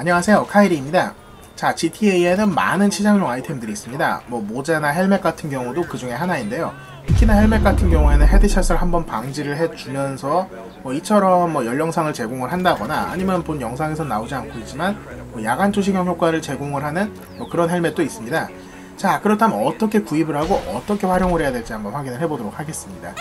안녕하세요. 카이리입니다. 자 GTA에는 많은 치장용 아이템들이 있습니다. 뭐 모자나 헬멧 같은 경우도 그 중에 하나인데요. 특히나 헬멧 같은 경우에는 헤드샷을 한번 방지를 해주면서 뭐 이처럼 뭐 연령상을 제공을 한다거나 아니면 본 영상에서 나오지 않고 있지만 뭐 야간 투시경 효과를 제공을 하는 뭐 그런 헬멧도 있습니다. 자 그렇다면 어떻게 구입을 하고 어떻게 활용을 해야 될지 한번 확인을 해보도록 하겠습니다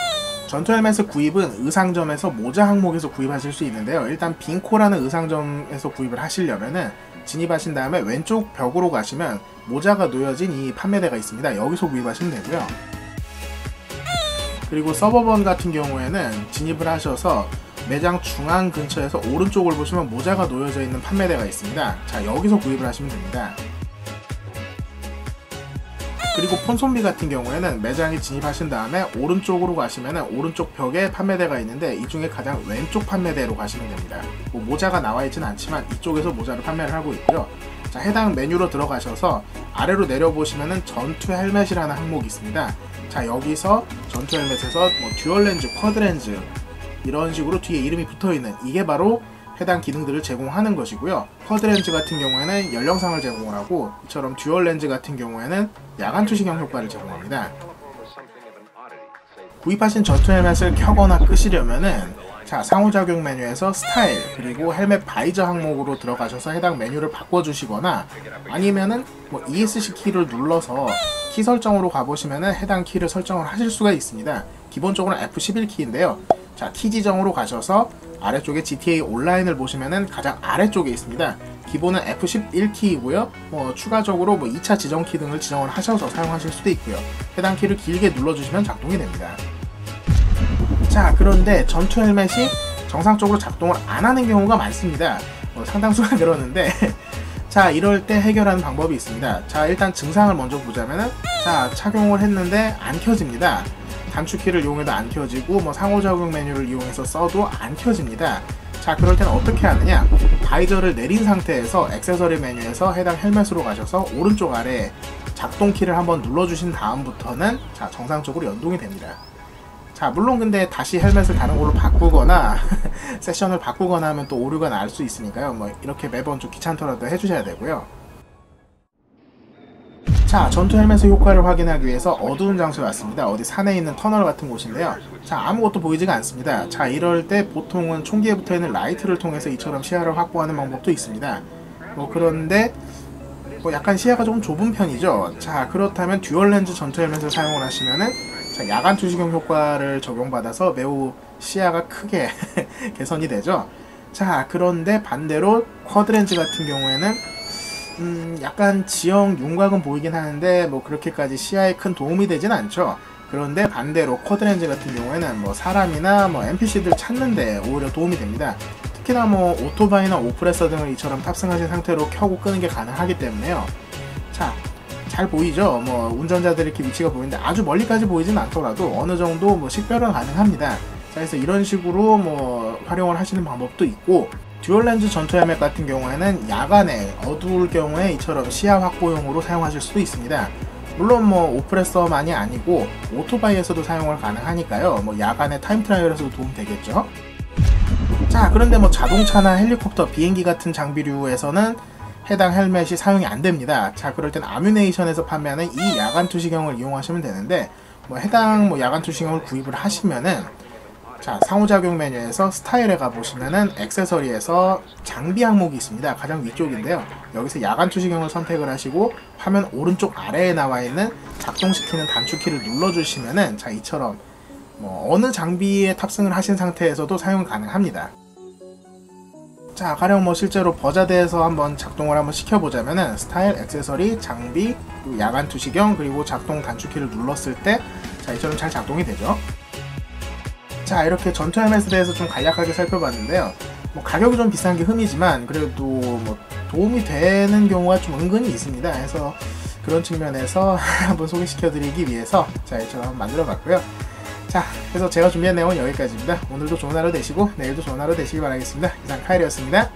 전투 헬멧의 구입은 의상점에서 모자 항목에서 구입하실 수 있는데요. 일단 빙코라는 의상점에서 구입을 하시려면은 진입하신 다음에 왼쪽 벽으로 가시면 모자가 놓여진 이 판매대가 있습니다. 여기서 구입하시면 되고요. 그리고 서버번 같은 경우에는 진입을 하셔서 매장 중앙 근처에서 오른쪽을 보시면 모자가 놓여져 있는 판매대가 있습니다. 자, 여기서 구입을 하시면 됩니다. 그리고 폰손비 같은 경우에는 매장에 진입하신 다음에 오른쪽으로 가시면 오른쪽 벽에 판매대가 있는데 이 중에 가장 왼쪽 판매대로 가시면 됩니다. 뭐 모자가 나와 있지는 않지만 이쪽에서 모자를 판매를 하고 있고요. 자, 해당 메뉴로 들어가셔서 아래로 내려보시면 전투 헬멧이라는 항목이 있습니다. 자, 여기서 전투 헬멧에서 뭐 dual 렌즈, quad 렌즈 이런 식으로 뒤에 이름이 붙어 있는 이게 바로 해당 기능들을 제공하는 것이고요. quad 렌즈 같은 경우에는 열영상을 제공을 하고 이처럼 dual 렌즈 같은 경우에는 야간 투시경 효과를 제공합니다. 구입하신 전투 헬멧을 켜거나 끄시려면은 자 상호작용 메뉴에서 스타일 그리고 헬멧 visor 항목으로 들어가셔서 해당 메뉴를 바꿔주시거나 아니면은 뭐 ESC 키를 눌러서 키 설정으로 가보시면은 해당 키를 설정을 하실 수가 있습니다. 기본적으로 F11 키인데요. 자, 키 지정으로 가셔서 아래쪽에 GTA 온라인을 보시면은 가장 아래쪽에 있습니다. 기본은 F11 키이고요. 뭐 추가적으로 뭐 2차 지정 키 등을 지정을 하셔서 사용하실 수도 있고요. 해당 키를 길게 눌러주시면 작동이 됩니다. 자, 그런데 전투 헬멧이 정상적으로 작동을 안 하는 경우가 많습니다. 뭐 상당수가 그러는데 자, 이럴 때 해결하는 방법이 있습니다. 자, 일단 증상을 먼저 보자면은 자, 착용을 했는데 안 켜집니다. 단축키를 이용해도 안 켜지고 뭐 상호작용 메뉴를 이용해서 써도 안 켜집니다. 자 그럴 때는 어떻게 하느냐 바이저를 내린 상태에서 액세서리 메뉴에서 해당 헬멧으로 가셔서 오른쪽 아래 작동키를 한번 눌러주신 다음부터는 자 정상적으로 연동이 됩니다. 자 물론 근데 다시 헬멧을 다른 걸로 바꾸거나 세션을 바꾸거나 하면 또 오류가 날 수 있으니까요 뭐 이렇게 매번 좀 귀찮더라도 해주셔야 되고요 자, 전투 헬멧의 효과를 확인하기 위해서 어두운 장소에 왔습니다. 어디 산에 있는 터널 같은 곳인데요. 자, 아무것도 보이지가 않습니다. 자, 이럴 때 보통은 총기에 붙어 있는 라이트를 통해서 이처럼 시야를 확보하는 방법도 있습니다. 뭐 그런데 뭐 약간 시야가 좀 좁은 편이죠. 자, 그렇다면 dual 렌즈 전투 헬멧을 사용을 하시면은 자, 야간 투시경 효과를 적용받아서 매우 시야가 크게 개선이 되죠. 자, 그런데 반대로 quad 렌즈 같은 경우에는 음, 약간 지형 윤곽은 보이긴 하는데 뭐 그렇게까지 시야에 큰 도움이 되진 않죠. 그런데 반대로 quad 렌즈 같은 경우에는 뭐 사람이나 뭐 NPC들 찾는데 오히려 도움이 됩니다. 특히나 뭐 오토바이나 Oppressor 등을 이처럼 탑승하신 상태로 켜고 끄는 게 가능하기 때문에요. 자, 잘 보이죠? 뭐 운전자들이 이렇게 위치가 보이는데 아주 멀리까지 보이진 않더라도 어느 정도 뭐 식별은 가능합니다. 자, 그래서 이런 식으로 뭐 활용을 하시는 방법도 있고 dual 렌즈 전투 헬멧 같은 경우에는 야간에 어두울 경우에 이처럼 시야 확보용으로 사용하실 수도 있습니다. 물론 뭐 Oppressor만이 아니고 오토바이에서도 사용을 가능하니까요. 뭐 야간에 time trial에서도 도움 되겠죠. 자, 그런데 뭐 자동차나 헬리콥터, 비행기 같은 장비류에서는 해당 헬멧이 사용이 안 됩니다. 자, 그럴 땐 아뮤네이션에서 판매하는 이 야간 투시경을 이용하시면 되는데 뭐 해당 뭐 야간 투시경을 구입을 하시면은 자 상호작용 메뉴에서 스타일에 가보시면은 액세서리에서 장비 항목이 있습니다. 가장 위쪽인데요. 여기서 야간 투시경을 선택을 하시고 화면 오른쪽 아래에 나와 있는 작동시키는 단축키를 눌러주시면은 자 이처럼 뭐 어느 장비에 탑승을 하신 상태에서도 사용 가능합니다. 자 가령 뭐 실제로 버자대에서 한번 작동을 한번 시켜보자면은 스타일, 액세서리, 장비, 야간 투시경 그리고 작동 단축키를 눌렀을 때 자 이처럼 잘 작동이 되죠 자 이렇게 전투 헬멧에 대해서 좀 간략하게 살펴봤는데요. 뭐 가격이 좀 비싼 게 흠이지만 그래도 뭐 도움이 되는 경우가 좀 은근히 있습니다. 그래서 그런 측면에서 한번 소개시켜 드리기 위해서 자 이처럼 만들어 봤고요. 자 그래서 제가 준비한 내용은 여기까지입니다. 오늘도 좋은 하루 되시고 내일도 좋은 하루 되시길 바라겠습니다. 이상 카일이었습니다